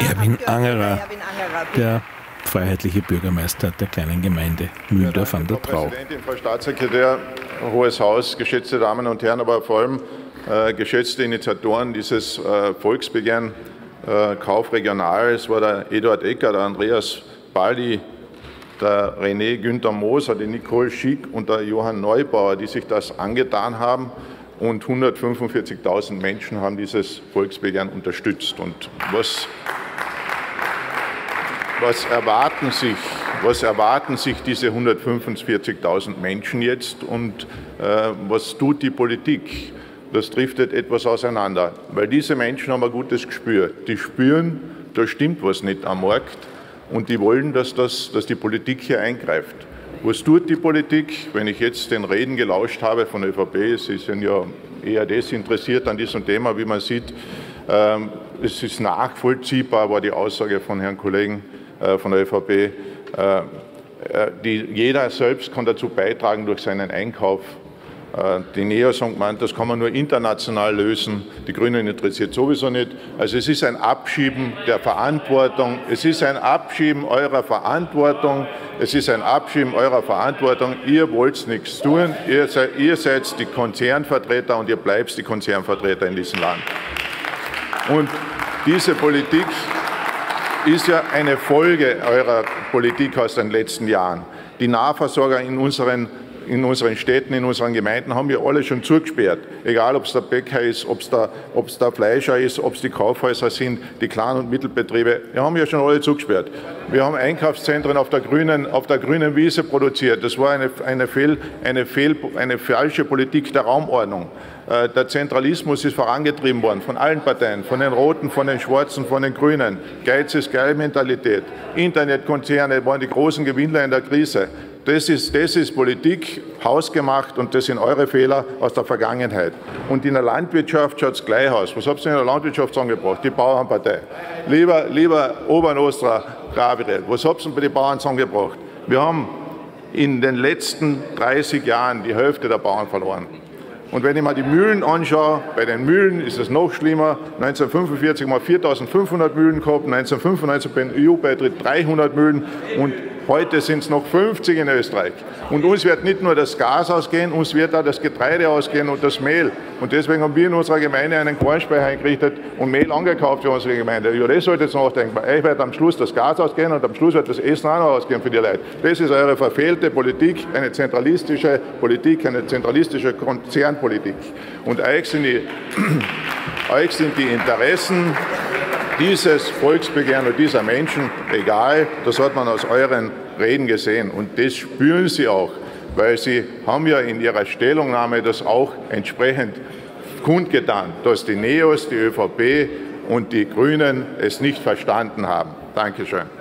Erwin Angerer, der freiheitliche Bürgermeister der kleinen Gemeinde Mühldorf an der Trau. Frau Präsidentin, Frau Staatssekretär, Hohes Haus, geschätzte Damen und Herren, aber vor allem äh, geschätzte Initiatoren dieses äh, Volksbegehren äh, Kauf regional. Es war der Eduard Ecker, der Andreas Bali, der René Günther Moser, die Nicole Schick und der Johann Neubauer, die sich das angetan haben. Und 145.000 Menschen haben dieses Volksbegehren unterstützt. Und was was erwarten sich, was erwarten sich diese 145.000 Menschen jetzt und äh, was tut die Politik? Das driftet etwas auseinander, weil diese Menschen haben ein gutes Gespür. Die spüren, da stimmt was nicht am Markt und die wollen, dass, das, dass die Politik hier eingreift. Was tut die Politik? Wenn ich jetzt den Reden gelauscht habe von der ÖVP, Sie sind ja eher desinteressiert an diesem Thema, wie man sieht. Ähm, es ist nachvollziehbar, war die Aussage von Herrn Kollegen von der ÖVP, äh, äh, die, jeder selbst kann dazu beitragen durch seinen Einkauf. Die NEOS haben gemeint, das kann man nur international lösen. Die Grünen interessiert sowieso nicht. Also es ist ein Abschieben der Verantwortung. Es ist ein Abschieben eurer Verantwortung. Es ist ein Abschieben eurer Verantwortung. Ihr wollt nichts tun. Ihr seid, ihr seid die Konzernvertreter und ihr bleibt die Konzernvertreter in diesem Land. Und diese Politik ist ja eine Folge eurer Politik aus den letzten Jahren. Die Nahversorger in unseren in unseren Städten, in unseren Gemeinden haben wir alle schon zugesperrt. Egal, ob es der Bäcker ist, ob es der, der Fleischer ist, ob es die Kaufhäuser sind, die Klein- und Mittelbetriebe. Wir haben ja schon alle zugesperrt. Wir haben Einkaufszentren auf der grünen, auf der grünen Wiese produziert. Das war eine, eine, Fehl, eine, Fehl, eine falsche Politik der Raumordnung. Äh, der Zentralismus ist vorangetrieben worden von allen Parteien, von den Roten, von den Schwarzen, von den Grünen. Geiz ist geil Mentalität. Internetkonzerne waren die großen Gewinner in der Krise. Das ist, das ist Politik, hausgemacht und das sind eure Fehler aus der Vergangenheit. Und in der Landwirtschaft schaut es gleich aus. Was habt ihr in der Landwirtschaft angebracht? Die Bauernpartei. Lieber, lieber Obernostra Gabriel, was habt ihr bei den Bauern angebracht? Wir haben in den letzten 30 Jahren die Hälfte der Bauern verloren. Und wenn ich mir die Mühlen anschaue, bei den Mühlen ist es noch schlimmer. 1945 haben wir 4.500 Mühlen gehabt, 1995 beim EU-Beitritt 300 Mühlen und heute sind es noch 50 in Österreich. Und uns wird nicht nur das Gas ausgehen, uns wird auch das Getreide ausgehen und das Mehl. Und deswegen haben wir in unserer Gemeinde einen Kornspeicher eingerichtet und Mehl angekauft für unsere Gemeinde. Ja, das sollte jetzt nachdenken. Euch wird am Schluss das Gas ausgehen und am Schluss wird das Essen auch noch ausgehen für die Leute. Das ist eure verfehlte Politik, eine zentralistische Politik, eine zentralistische Konzernpolitik. Und euch sind die, euch sind die Interessen dieses Volksbegehren und dieser Menschen egal. Das hat man aus euren Reden gesehen. Und das spüren sie auch, weil sie haben ja in ihrer Stellungnahme das auch entsprechend kundgetan, dass die NEOS, die ÖVP und die Grünen es nicht verstanden haben. Dankeschön.